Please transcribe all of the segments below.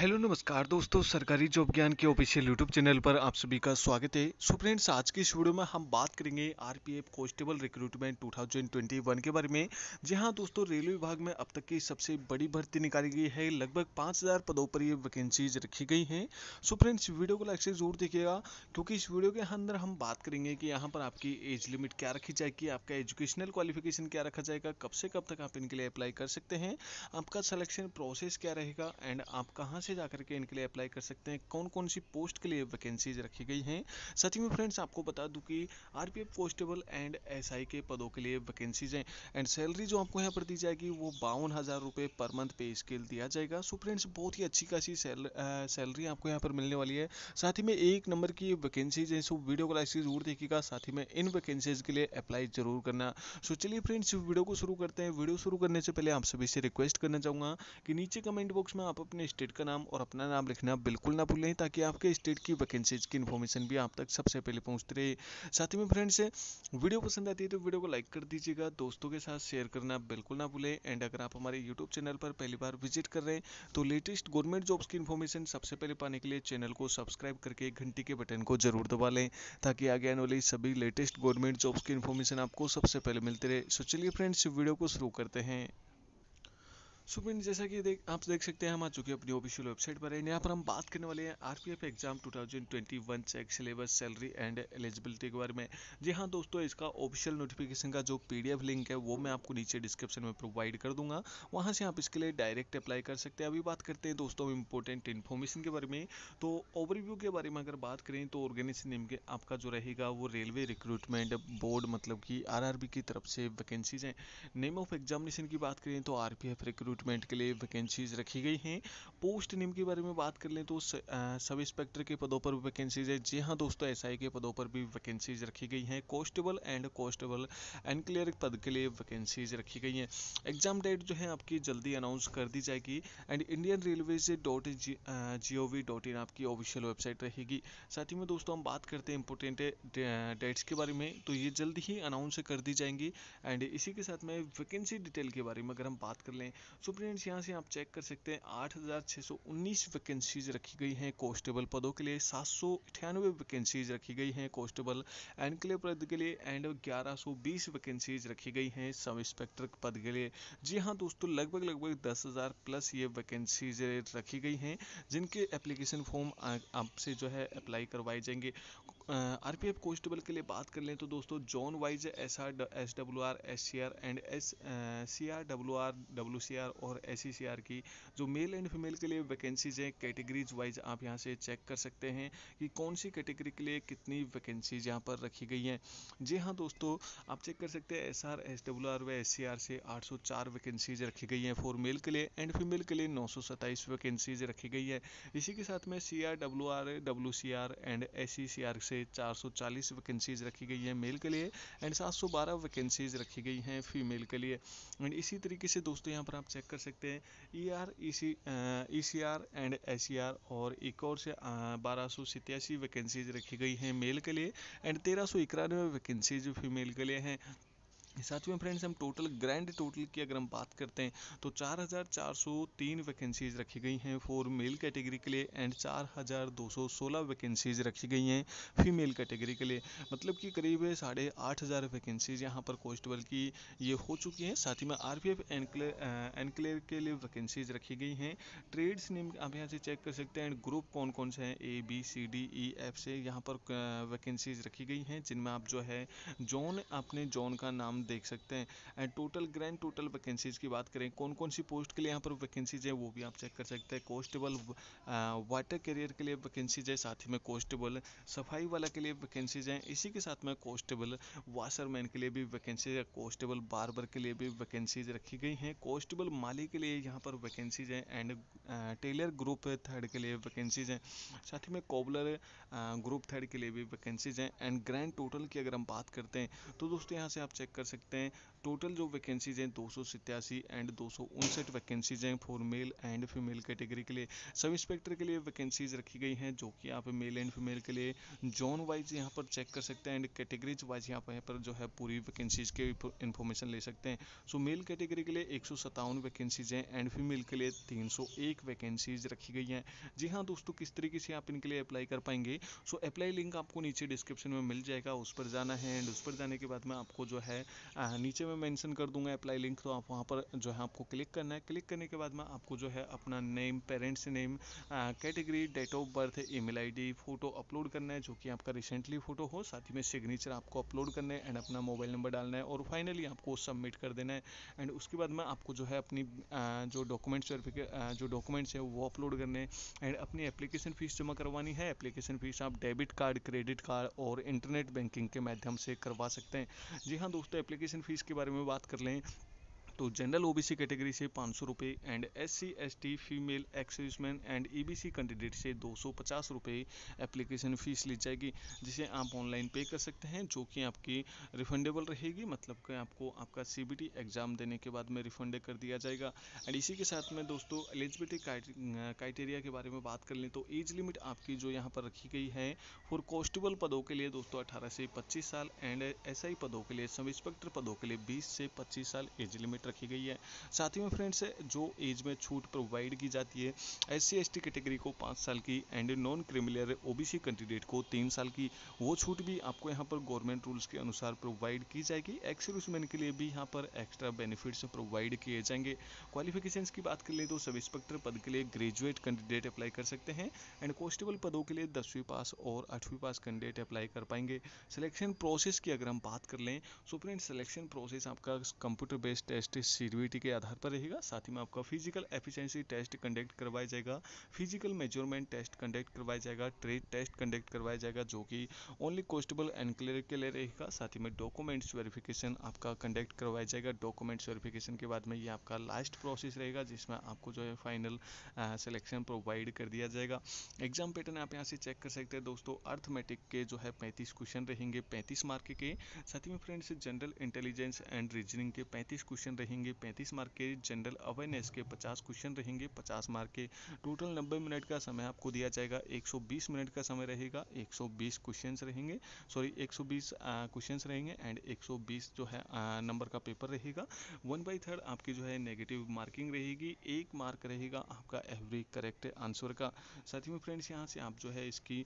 Hello, नमस्कार दोस्तों, सरकारी जॉब ज्ञान के ऑफिशियल यूट्यूब चैनल पर आप सभी का स्वागत है। सो फ्रेंड्स, आज की इस वीडियो में हम बात करेंगे आरपीएफ कांस्टेबल रिक्रूटमेंट 2021 के बारे में जी हाँ दोस्तों रेलवे विभाग में अब तक की सबसे बड़ी भर्ती निकाली गई है। लगभग 5000 पदों पर ये वैकेंसीज रखी गई हैं। सो फ्रेंड्स, वीडियो को लाइक से ज़रूर देखिएगा, क्योंकि इस वीडियो के अंदर हम बात करेंगे कि यहाँ पर आपकी एज लिमिट क्या रखी जाएगी, आपका एजुकेशनल क्वालिफिकेशन क्या रखा जाएगा, कब से कब तक आप इनके लिए अप्लाई कर सकते हैं, आपका सिलेक्शन प्रोसेस क्या रहेगा, एंड आप कहाँ से जाकर के इनके लिए अप्लाई कर सकते हैं। कौन कौन सी पोस्ट के लिए वैकेंसीज रखी गई हैं? सच में फ्रेंड्स आपको बता दूँ कि आरपीएफ कॉन्स्टेबल एंड एसआई के पदों के लिए वैकेंसीज हैं। एंड सैलरी जो आपको यहाँ पर दी जाएगी, वो बावन हज़ार रुपये पर मंथ पे स्केल दिया जाएगा। सो फ्रेंड्स बहुत ही अच्छी खासी सैलरी आपको यहाँ पर मिलने वाली है। साथ ही में एक नंबर की वैकेंसीज है सो वीडियो को लाइक ज़रूर देखिएगा। साथ ही में इन वैकेंसीज के लिए अप्लाई ज़रूर करना। सो चलिए फ्रेंड्स वीडियो को शुरू करते हैं। वीडियो शुरू करने से पहले आप सभी से रिक्वेस्ट करना चाहूँगा कि नीचे कमेंट बॉक्स में आप अपने स्टेट का नाम और अपना नाम लिखना बिल्कुल ना भूलें, ताकि आपके स्टेट की वैकेंसीज की इन्फॉर्मेशन भी आप तक सबसे पहले पहुँचती रहे। साथ ही में फ्रेंड्स वीडियो पसंद आती है तो वीडियो को लाइक कर दीजिएगा, दोस्तों के साथ शेयर करना बिल्कुल ना भूलें। एंड अगर आप हमारे यूट्यूब चैनल पर पहली बार विज़िट कर रहे हैं तो लेटेस्ट गवर्नमेंट जॉब्स की इन्फॉर्मेशन सबसे पहले पाने के लिए चैनल को सब्सक्राइब करके घंटी के बटन को ज़रूर दबा लें, ताकि आगे आने वाली सभी लेटेस्ट गवर्नमेंट जॉब्स की इन्फॉर्मेशन आपको सबसे पहले मिलती रहे। सो चलिए फ्रेंड्स वीडियो को शुरू करते हैं। सो फ्रेंड जैसा कि देख, आप देख सकते हैं, हम आ चुके हैं अपनी ऑफिशियल वेबसाइट पर। एंड यहाँ पर हम बात करने वाले हैं RPF exam 2021 check syllabus salary and eligibility के बारे में। जी हाँ दोस्तों, इसका ऑफिशियल नोटिफिकेशन का जो पीडीएफ लिंक है, वो मैं आपको नीचे डिस्क्रिप्शन में प्रोवाइड कर दूँगा। वहाँ से आप इसके लिए डायरेक्ट अप्लाई कर सकते हैं। अभी बात करते हैं दोस्तों इंपॉर्टेंट इन्फॉर्मेशन के बारे में। तो ओवरव्यू के बारे में अगर बात करें तो ऑर्गेनाइजेशन नेम के आपका जो रहेगा, वो रेलवे रिक्रूटमेंट बोर्ड मतलब कि आरआरबी की तरफ़ से वैकेंसीज हैं। नेम ऑफ़ एग्जामिनेशन की बात करें तो आरपीएफ रिक्रूट रिक्रूटमेंट के लिए वैकेंसीज रखी गई हैं। पोस्ट नेम के बारे में बात कर लें तो सब इंस्पेक्टर के पदों पर वैकेंसीज है। जी हाँ दोस्तों एसआई के पदों पर भी वैकेंसीज रखी गई हैं। Constable and constable and clear पद के लिए वैकेंसीज रखी गई हैं। एग्ज़ाम डेट जो है आपकी जल्दी अनाउंस कर दी जाएगी and Indian railway dot G O V dot in आपकी ऑफिशियल वेबसाइट रहेगी। साथ ही में दोस्तों, हम बात करते हैं इंपोर्टेंट डेट्स के बारे में। तो ये जल्द ही अनाउंस कर दी जाएँगी एंड इसी के साथ में वैकेंसी डिटेल के बारे में अगर हम बात कर लें सो फ्रेंड्स यहाँ से आप चेक कर सकते हैं, आठ हज़ार छः सौ उन्नीस वैकेंसीज रखी गई हैं कॉन्स्टेबल पदों के लिए, सात सौ अठानवे वैकेंसीज रखी गई हैं कॉन्स्टेबल एनक्लेव पद के लिए एंड ग्यारह सौ बीस वैकेंसीज रखी गई हैं सब इंस्पेक्टर पद के लिए। जी हाँ दोस्तों, लगभग लगभग दस हज़ार प्लस ये वैकेंसीज रखी गई हैं, जिनके एप्लीकेशन फॉर्म आपसे जो है अप्लाई करवाए जाएँगे। आर पी एफ़ कॉन्स्टेबल के लिए बात कर लें तो दोस्तों zone wise S R S W R S C R and S C R W R W C R और एस सी सी आर की जो मेल एंड फीमेल के लिए वैकेंसीज हैं कैटेगरीज वाइज आप यहाँ से चेक कर सकते हैं कि कौन सी कैटेगरी के लिए कितनी वैकेंसीज यहाँ पर रखी गई हैं। जी हाँ दोस्तों, आप चेक कर सकते हैं S R S W R व एस सी आर से आठ सौ चार वैकेंसीज रखी गई हैं फॉर मेल के लिए एंड फीमेल के लिए नौ सौ सत्ताईस वैकेंसीज रखी गई है। इसी के साथ में C R W R W C R and S C C R से 440 वैकेंसीज रखी गई है मेल के लिए एंड 712 वैकेंसीज रखी गई हैं फीमेल के लिए। एंड इसी तरीके से दोस्तों यहाँ पर आप चेक कर सकते हैं। E R E C C and S C और एक और से बारह सौ सतासी वैकेंसीज रखी गई हैं मेल के लिए। एंड तेरह सौ इक्यानवे वैकेंसीज फीमेल के लिए हैं। साथ में फ्रेंड्स हम टोटल ग्रैंड टोटल की अगर हम बात करते हैं तो 4,403 वैकेंसीज रखी गई हैं फॉर मेल कैटेगरी के लिए एंड 4,216 वैकेंसीज रखी गई हैं फीमेल कैटेगरी के लिए। मतलब कि करीब साढ़े आठ हज़ार वैकेंसीज यहाँ पर कॉन्स्टेबल की ये हो चुकी हैं। साथ ही में आर पी एफ़ एनक्लेयर के लिए वैकेंसीज रखी गई हैं। ट्रेड्स नेम आप यहाँ से चेक कर सकते हैं। एंड ग्रुप कौन कौन से हैं? A B C D E F से यहाँ पर वैकेंसीज रखी गई हैं जिनमें आप जो है जोन अपने जोन का नाम देख सकते हैं। And total grand total vacancies की बात करें कौन कौन सी पोस्ट के लिए यहाँ पर वैकेंसीज है, वो भी आप चेक कर सकते हैं। कॉन्स्टेबल वाटर करियर के लिए वैकेंसीज है, साथ ही में कॉन्स्टेबल सफ़ाई वाला के लिए वैकेंसीज हैं, इसी के साथ में कॉन्स्टेबल वाशरमैन के लिए भी वैकेंसीज है कॉन्स्टेबल बार्बर के लिए भी वैकेंसीज रखी गई हैं। कॉन्स्टेबल माली के लिए यहाँ पर वैकेंसीज हैं एंड टेलर ग्रुप थर्ड के लिए वैकेंसीज हैं। साथ ही में कोबलर ग्रुप थर्ड के लिए भी वैकेंसीज हैं। एंड ग्रैंड टोटल की अगर हम बात करते हैं तो दोस्तों यहाँ से आप चेक कर सकते हैं। टोटल जो वैकेंसीज हैं, दो एंड दो सौ उनसठ वैकेंसीज हैं for male and female category के लिए। सब इंस्पेक्टर के लिए वैकेंसीज रखी गई हैं, जो कि आप मेल एंड फीमेल के लिए जोन वाइज यहाँ पर चेक कर सकते हैं एंड कैटेगरीज वाइज यहाँ पर पर जो है पूरी वैकेंसीज के इन्फॉर्मेशन ले सकते हैं। सो मेल कैटेगरी के लिए एक सौ सत्तावन वैकेंसीज हैं एंड फीमेल के लिए 301 वैकेंसीज रखी गई हैं। जी हाँ दोस्तों, किस तरीके से आप इनके लिए अप्लाई कर पाएँगे? सो अप्लाई लिंक आपको नीचे डिस्क्रिप्शन में मिल जाएगा, उस पर जाना है एंड उस पर जाने के बाद में आपको जो है नीचे में मेंशन कर दूँगा अप्लाई लिंक तो आप वहाँ पर जो है आपको क्लिक करना है। क्लिक करने के बाद में आपको जो है अपना name parents name category date of birth email ID photo upload करना है, जो कि आपका रिसेंटली फ़ोटो हो। साथ ही में सिग्नेचर आपको अपलोड करना है एंड अपना मोबाइल नंबर डालना है और फाइनली आपको सबमिट कर देना है। एंड उसके बाद में आपको जो है अपनी जो डॉक्यूमेंट्स जो डॉक्यूमेंट्स है वो अपलोड करने एंड अपनी एप्लीकेशन फ़ीस जमा करवानी है। एप्लीकेशन फ़ीस आप डेबिट कार्ड क्रेडिट कार्ड और इंटरनेट बैंकिंग के माध्यम से करवा सकते हैं। जी हाँ दोस्तों एप्लीकेशन फ़ीस के बारे में बात कर लें। तो जनरल ओबीसी कैटेगरी से पाँच सौ रुपये and S C S T female ex serviceman and EBC candidate से दो सौ पचास रुपये एप्लीकेशन फ़ीस ली जाएगी, जिसे आप ऑनलाइन पे कर सकते हैं, जो कि आपकी रिफंडेबल रहेगी मतलब कि आपको आपका सीबीटी एग्ज़ाम देने के बाद में रिफंड कर दिया जाएगा। एंड इसी के साथ में दोस्तों एलिजिबिलिटी क्राइटेरिया के बारे में बात कर लें तो एज लिमिट आपकी जो यहाँ पर रखी गई है फॉर कॉन्स्टेबल पदों के लिए दोस्तों अठारह से पच्चीस साल एंड एस आई पदों के लिए सब इंस्पेक्टर पदों के लिए बीस से पच्चीस साल एज लिमिट रखी गई है। साथ ही में फ्रेंड्स जो एज में छूट प्रोवाइड की जाती है एस सी कैटेगरी को पाँच साल की and non criminal OBC candidate को तीन साल की, वो छूट भी आपको यहाँ पर गवर्नमेंट रूल्स के अनुसार प्रोवाइड की जाएगी। एक्सर्विसमैन के लिए भी यहाँ पर एक्स्ट्रा बेनिफिट्स प्रोवाइड किए जाएँगे। क्वालिफिकेशन की बात कर ले तो सब इंस्पेक्टर पद के लिए ग्रेजुएट कैंडिडेट अप्लाई कर सकते हैं एंड कॉन्स्टेबल पदों के लिए दसवीं पास और आठवीं पास कैंडिडेट अप्लाई कर पाएँगे। सिलेक्शन प्रोसेस की अगर हम बात कर लें सो फ्रेंड सिलेक्शन प्रोसेस आपका कंप्यूटर बेस्ड टेस्ट सी के आधार पर रहेगा, साथ ही में आपका फ़िज़िकल एफिशिएंसी टेस्ट कंडक्ट करवाया जाएगा। फ़िज़िकल मेज़रमेंट टेस्ट कंडक्ट करवाया जाएगा ट्रेड टेस्ट कंडक्ट करवाया जाएगा, जो कि ओनली कॉन्स्टेबल एंड क्लियर के लिए रहेगा। साथ ही में डॉक्यूमेंट्स वेरिफिकेशन आपका कंडक्ट करवाया जाएगा। डॉक्यूमेंट्स वेरिफिकेशन के बाद में ये आपका लास्ट प्रोसेस रहेगा, जिसमें आपको जो है फाइनल सिलेक्शन प्रोवाइड कर दिया जाएगा। एग्ज़ाम पैटर्न आप यहाँ से चेक कर सकते हैं। दोस्तों अर्थमेटिक के जो है पैंतीस क्वेश्चन रहेंगे, पैंतीस मार्क के। साथ ही में friends general intelligence and reasoning के पैंतीस क्वेश्चन रहेंगे पैंतीस मार्क के जनरल अवेयरनेस के पचास क्वेश्चन रहेंगे, पचास मार्क के टोटल नब्बे मिनट का समय आपको दिया जाएगा, एक सौ बीस मिनट का समय रहेगा, एक सौ बीस क्वेश्चन रहेंगे सॉरी एक सौ बीस क्वेश्चन रहेंगे एंड एक सौ बीस जो है नंबर का पेपर रहेगा। वन बाई थर्ड आपकी जो है नेगेटिव मार्किंग रहेगी, एक मार्क रहेगा आपका एवरी करेक्ट आंसर का। साथ ही में फ्रेंड्स यहाँ से आप जो है इसकी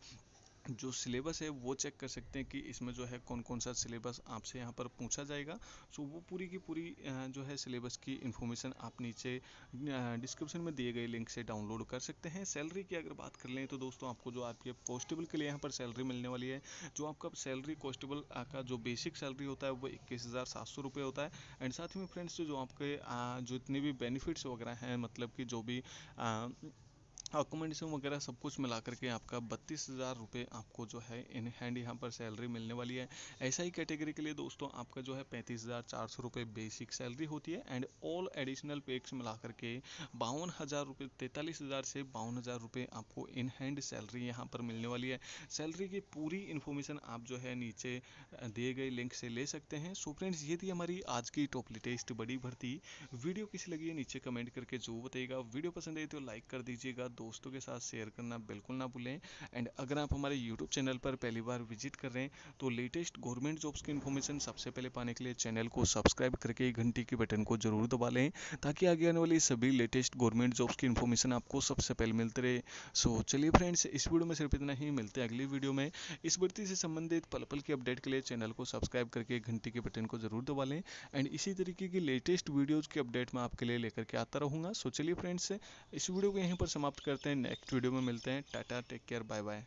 जो सिलेबस है, वो चेक कर सकते हैं कि इसमें जो है कौन कौन सा सिलेबस आपसे यहाँ पर पूछा जाएगा। सो वो पूरी की पूरी जो है सिलेबस की इन्फॉर्मेशन आप नीचे डिस्क्रिप्शन में दिए गए लिंक से डाउनलोड कर सकते हैं। सैलरी की अगर बात कर लें तो दोस्तों आपको जो आर कॉन्स्टेबल के लिए यहाँ पर सैलरी मिलने वाली है, जो आपका सैलरी कॉन्स्टेबल का जो बेसिक सैलरी होता है, वो इक्कीस हज़ार सात सौ रुपये होता है। एंड साथ ही में फ्रेंड्स जो आपके जो इतने भी बेनिफिट्स वगैरह हैं मतलब कि जो भी अकोमोडेशन वगैरह सब कुछ मिला करके आपका बत्तीस हज़ार रुपये आपको जो है इन हैंड यहाँ पर सैलरी मिलने वाली है। ऐसा ही कैटेगरी के लिए दोस्तों आपका जो है पैंतीस हज़ार चार सौ रुपये बेसिक सैलरी होती है एंड ऑल एडिशनल पेक्स मिला करके बावन हज़ार रुपये तैंतालीस हज़ार से बावन हज़ार रुपये आपको इन हैंड सैलरी यहाँ पर मिलने वाली है। सैलरी की पूरी इन्फॉर्मेशन आप जो है नीचे दिए गए लिंक से ले सकते हैं। सो फ्रेंड्स ये थी हमारी आज की टॉप लेटेस्ट बड़ी भर्ती। वीडियो किसी लगी है, नीचे कमेंट करके जो बताइएगा। वीडियो पसंद आई तो लाइक कर दीजिएगा। दोस्तों के साथ शेयर करना बिल्कुल ना भूलें। एंड अगर आप हमारे यूट्यूब चैनल पर पहली बार विज़िट कर रहे हैं तो लेटेस्ट गवर्नमेंट जॉब्स की इन्फॉर्मेशन सबसे पहले पाने के लिए चैनल को सब्सक्राइब करके घंटी के बटन को ज़रूर दबा लें, ताकि आगे आने वाली सभी लेटेस्ट गवर्नमेंट जॉब्स की इन्फॉर्मेशन आपको सबसे पहले मिलते रहे। सो चलिए फ्रेंड्स इस वीडियो में सिर्फ़ इतना ही। मिलते हैं अगली वीडियो में। इस भर्ती से संबंधित पल पल की अपडेट के लिए चैनल को सब्सक्राइब करके घंटी के बटन को ज़रूर दबा लें। एंड इसी तरीके की लेटेस्ट वीडियोज़ की अपडेट मैं आपके लिए लेकर के आता रहूँगा। सो चलिए फ्रेंड्स इस वीडियो को यहीं पर समाप्त करते हैं। नेक्स्ट वीडियो में मिलते हैं। Tata take care bye bye